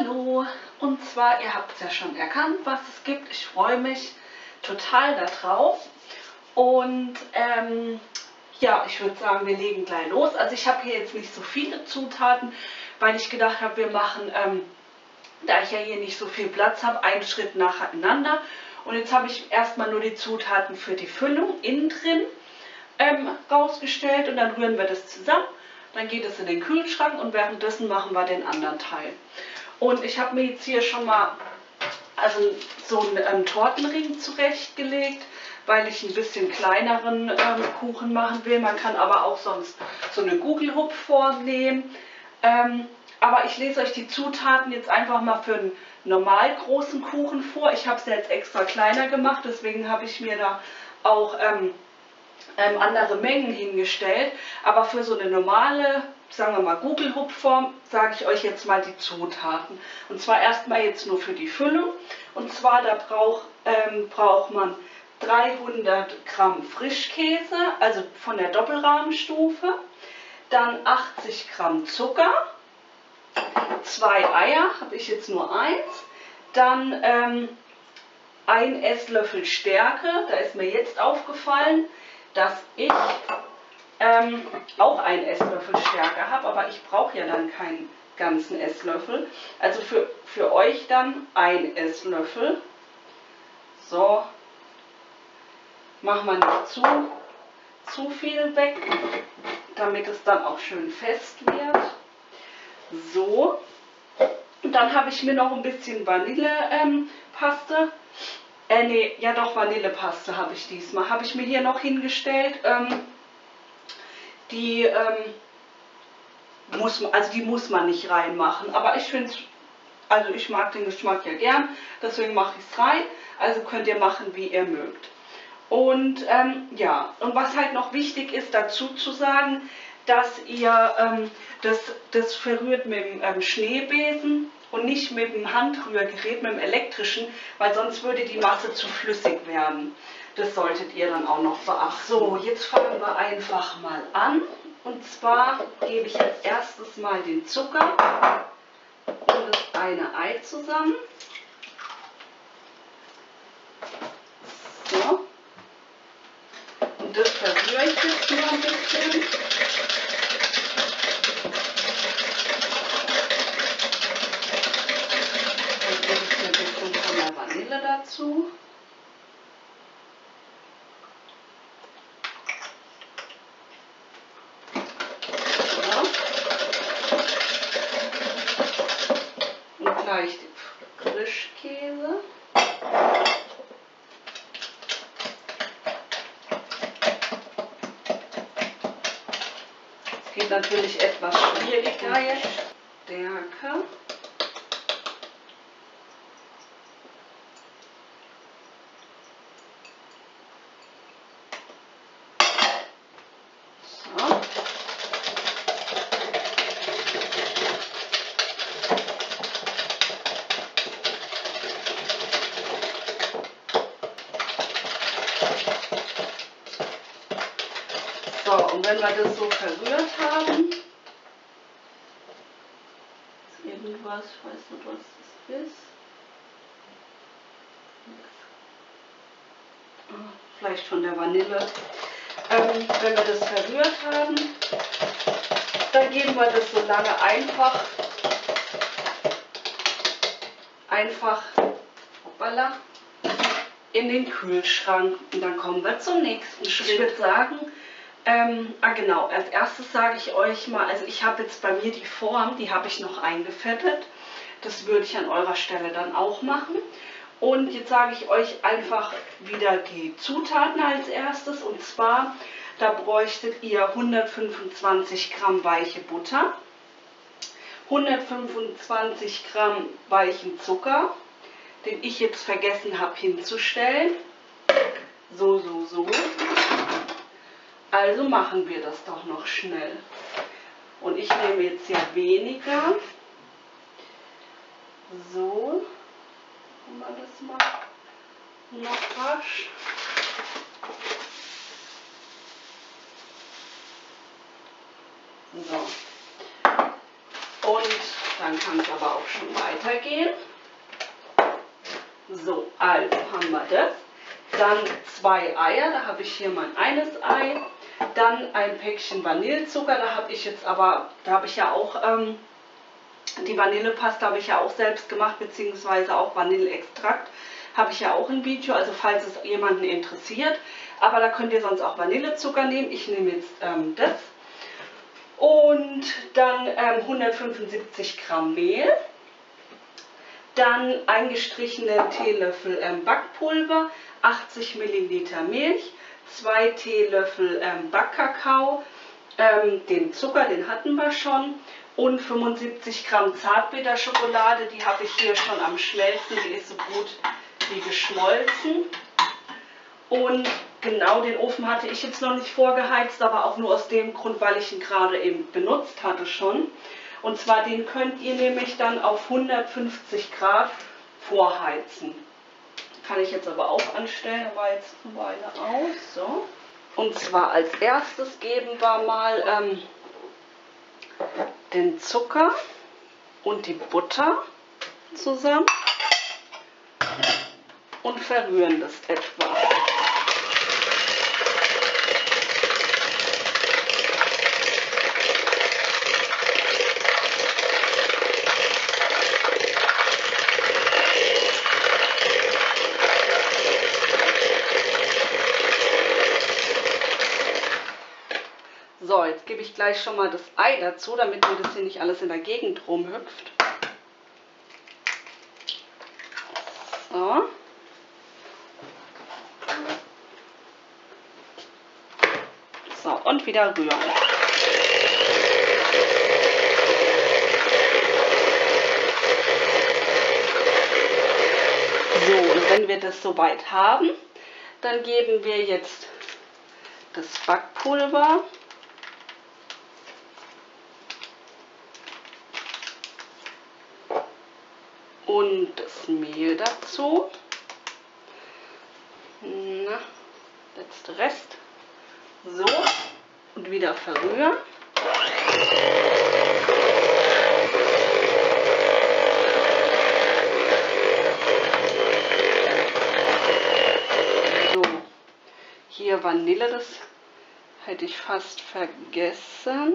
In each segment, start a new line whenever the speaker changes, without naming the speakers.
Hallo, und zwar, ihr habt es ja schon erkannt, was es gibt. Ich freue mich total darauf. Und ähm, ja, ich würde sagen, wir legen gleich los. Also ich habe hier jetzt nicht so viele Zutaten, weil ich gedacht habe, wir machen, ähm, da ich ja hier nicht so viel Platz habe, einen Schritt nacheinander. Und jetzt habe ich erstmal nur die Zutaten für die Füllung innen drin ähm, rausgestellt und dann rühren wir das zusammen. Dann geht es in den Kühlschrank und währenddessen machen wir den anderen Teil. Und ich habe mir jetzt hier schon mal also so einen ähm, Tortenring zurechtgelegt, weil ich ein bisschen kleineren ähm, Kuchen machen will. Man kann aber auch sonst so eine Gugelhupfform nehmen. Ähm, aber ich lese euch die Zutaten jetzt einfach mal für einen normal großen Kuchen vor. Ich habe es jetzt extra kleiner gemacht, deswegen habe ich mir da auch ähm, ähm, andere Mengen hingestellt. Aber für so eine normale, sagen wir mal Gugelhupfform, sage ich euch jetzt mal die Zutaten. Und zwar erstmal jetzt nur für die Füllung. Und zwar da brauch, ähm, braucht man 300 Gramm Frischkäse, also von der Doppelrahmenstufe. Dann 80 Gramm Zucker, zwei Eier, habe ich jetzt nur eins. Dann ähm, ein Esslöffel Stärke, da ist mir jetzt aufgefallen, dass ich ähm, auch einen Esslöffel Stärke habe, aber ich brauche ja dann keinen ganzen Esslöffel. Also für, für euch dann ein Esslöffel. So, machen wir nicht zu, zu viel weg, damit es dann auch schön fest wird. So, und dann habe ich mir noch ein bisschen Vanillepaste ähm, äh, nee, ja doch, Vanillepaste habe ich diesmal. Habe ich mir hier noch hingestellt. Ähm, die, ähm, muss, also die muss man nicht reinmachen. Aber ich finde also ich mag den Geschmack ja gern, deswegen mache ich es rein. Also könnt ihr machen, wie ihr mögt. Und ähm, ja, und was halt noch wichtig ist dazu zu sagen, dass ihr ähm, das, das verrührt mit dem ähm, Schneebesen und nicht mit dem Handrührgerät, mit dem elektrischen, weil sonst würde die Masse zu flüssig werden. Das solltet ihr dann auch noch beachten. So, jetzt fangen wir einfach mal an. Und zwar gebe ich als erstes mal den Zucker und das eine Ei zusammen. So. Und das verrühre ich jetzt mal ein bisschen. Vanille dazu. Ja. Und gleich Frischkäse. Es geht natürlich etwas jetzt. Stärke. So, und wenn wir das so verrührt haben, ist irgendwas, ich weiß nicht, was das ist. Vielleicht von der Vanille. Ähm, wenn wir das verrührt haben, dann geben wir das so lange einfach, einfach, hoppala, in den Kühlschrank. Und dann kommen wir zum nächsten Schritt. Ich würde sagen, ähm, ah genau, als erstes sage ich euch mal, also ich habe jetzt bei mir die Form, die habe ich noch eingefettet. Das würde ich an eurer Stelle dann auch machen. Und jetzt sage ich euch einfach wieder die Zutaten als erstes. Und zwar, da bräuchtet ihr 125 Gramm weiche Butter, 125 Gramm weichen Zucker, den ich jetzt vergessen habe hinzustellen. So, so, so. Also machen wir das doch noch schnell. Und ich nehme jetzt ja weniger. So, machen wir das mal noch rasch. So. Und Dann kann es aber auch schon weitergehen. So, also haben wir das. Dann zwei Eier, da habe ich hier mein eines Ei. Dann ein Päckchen Vanillezucker, da habe ich jetzt aber, da habe ich ja auch ähm, die Vanillepasta habe ich ja auch selbst gemacht, beziehungsweise auch Vanilleextrakt habe ich ja auch im Video, also falls es jemanden interessiert. Aber da könnt ihr sonst auch Vanillezucker nehmen. Ich nehme jetzt ähm, das. Und dann ähm, 175 Gramm Mehl. Dann eingestrichene Teelöffel ähm, Backpulver, 80 Milliliter Milch, 2 Teelöffel ähm, Backkakao, ähm, den Zucker, den hatten wir schon und 75 Gramm Zartbitterschokolade, die habe ich hier schon am Schmelzen, die ist so gut wie geschmolzen. Und genau den Ofen hatte ich jetzt noch nicht vorgeheizt, aber auch nur aus dem Grund, weil ich ihn gerade eben benutzt hatte schon. Und zwar den könnt ihr nämlich dann auf 150 Grad vorheizen. Kann ich jetzt aber auch anstellen, war jetzt eine Weile aus. So. Und zwar als erstes geben wir mal ähm, den Zucker und die Butter zusammen und verrühren das etwa. So, jetzt gebe ich gleich schon mal das Ei dazu, damit mir das hier nicht alles in der Gegend rumhüpft. So. So, und wieder rühren. So, und wenn wir das soweit haben, dann geben wir jetzt das Backpulver und das Mehl dazu. Na, letzter Rest. So, und wieder verrühren. So, hier Vanille, das hätte ich fast vergessen.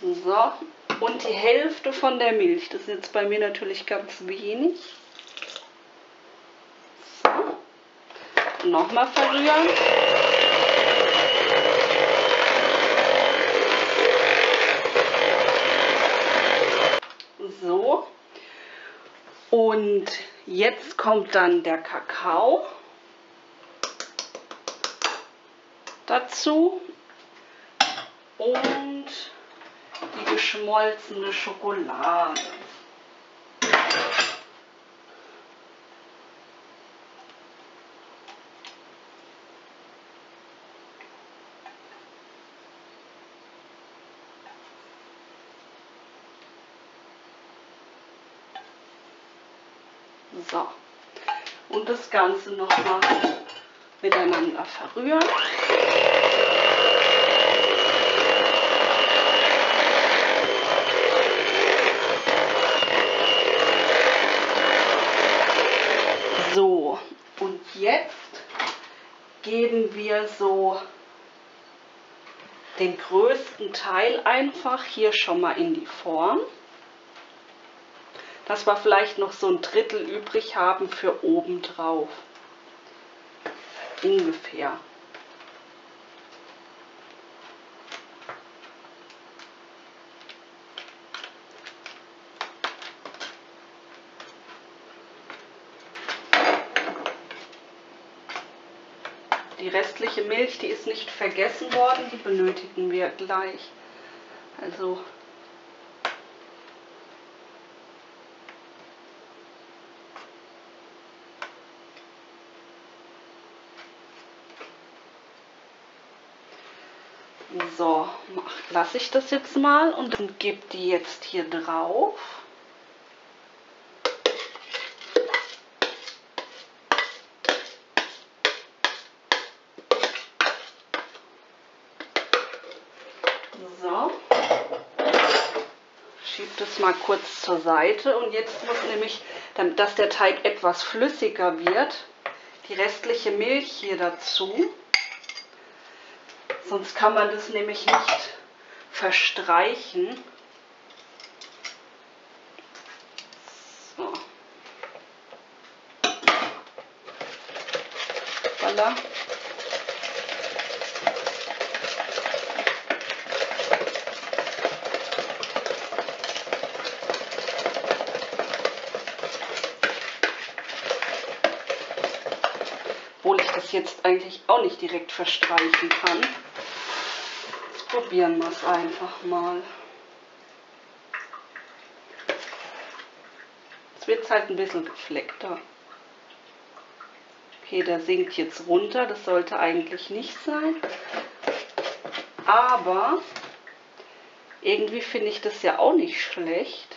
So, und die Hälfte von der Milch. Das ist jetzt bei mir natürlich ganz wenig. So. Nochmal verrühren. So. Und jetzt kommt dann der Kakao dazu. Und geschmolzene Schokolade. So, und das Ganze nochmal miteinander verrühren. So, und jetzt geben wir so den größten Teil einfach hier schon mal in die Form, dass wir vielleicht noch so ein Drittel übrig haben für oben drauf. Ungefähr. Restliche Milch, die ist nicht vergessen worden, die benötigen wir gleich. Also So, lasse ich das jetzt mal und gebe die jetzt hier drauf. So. schiebe das mal kurz zur Seite und jetzt muss nämlich, dass der Teig etwas flüssiger wird, die restliche Milch hier dazu. Sonst kann man das nämlich nicht verstreichen. So. Voilà. Das jetzt eigentlich auch nicht direkt verstreichen kann. Jetzt probieren wir es einfach mal. Jetzt wird es halt ein bisschen gefleckter. Okay, der sinkt jetzt runter. Das sollte eigentlich nicht sein. Aber irgendwie finde ich das ja auch nicht schlecht.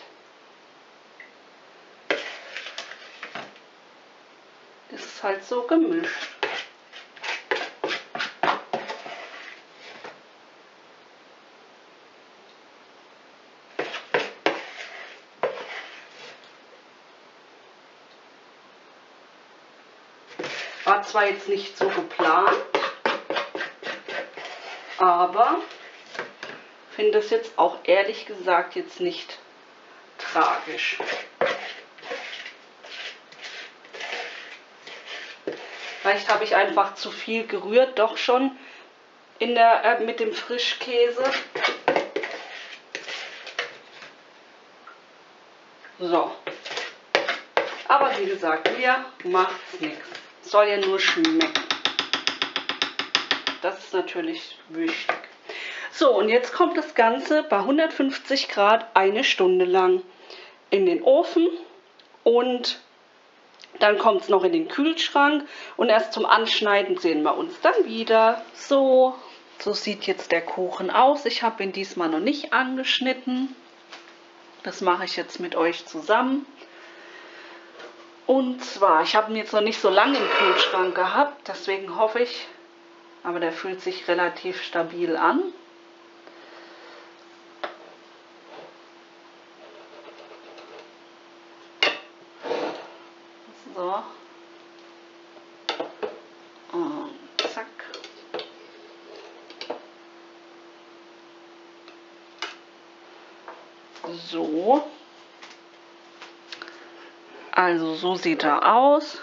Es ist halt so gemischt. War zwar jetzt nicht so geplant, aber finde es jetzt auch ehrlich gesagt jetzt nicht tragisch. Vielleicht habe ich einfach zu viel gerührt, doch schon in der, äh, mit dem Frischkäse. So. Aber wie gesagt, mir macht es nichts soll ja nur schmecken. Das ist natürlich wichtig. So, und jetzt kommt das Ganze bei 150 Grad eine Stunde lang in den Ofen und dann kommt es noch in den Kühlschrank und erst zum Anschneiden sehen wir uns dann wieder. So, so sieht jetzt der Kuchen aus. Ich habe ihn diesmal noch nicht angeschnitten. Das mache ich jetzt mit euch zusammen. Und zwar, ich habe ihn jetzt noch nicht so lange im Kühlschrank gehabt, deswegen hoffe ich, aber der fühlt sich relativ stabil an. So. Und zack. So. Also so sieht er aus.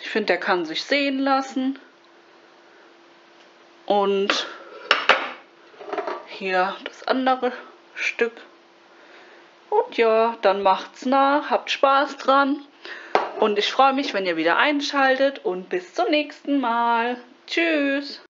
Ich finde, der kann sich sehen lassen. Und hier das andere Stück. Und ja, dann macht's nach. Habt Spaß dran. Und ich freue mich, wenn ihr wieder einschaltet. Und bis zum nächsten Mal. Tschüss.